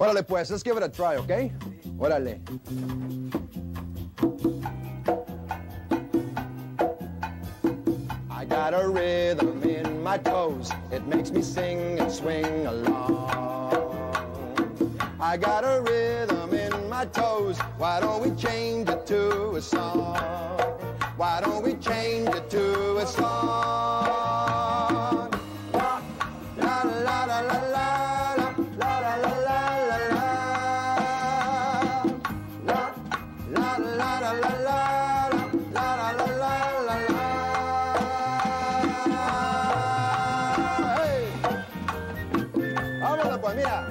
Órale pues, let's give it a try, okay? Órale. I got a rhythm in my toes. It makes me sing and swing along. I got a rhythm in my toes. Why don't we change it to a song? Why don't we change it to a song? Mira.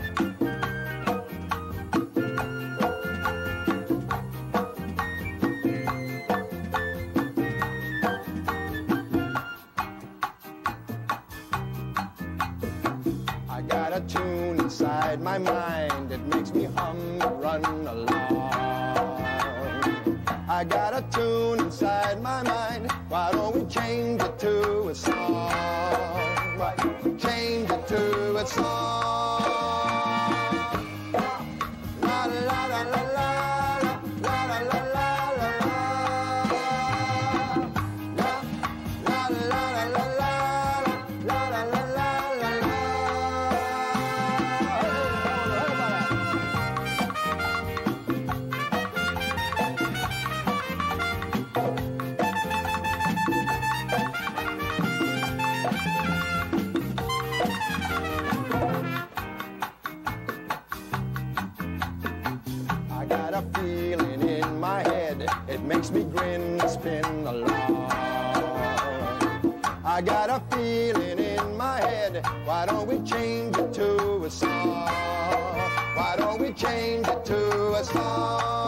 I got a tune inside my mind. It makes me hum and run along. I got a tune inside my mind. Why don't we change it to a song? Change it to a song? La la la la la la la a feeling in my head, it makes me grin and spin along. I got a feeling in my head, why don't we change it to a song? Why don't we change it to a song?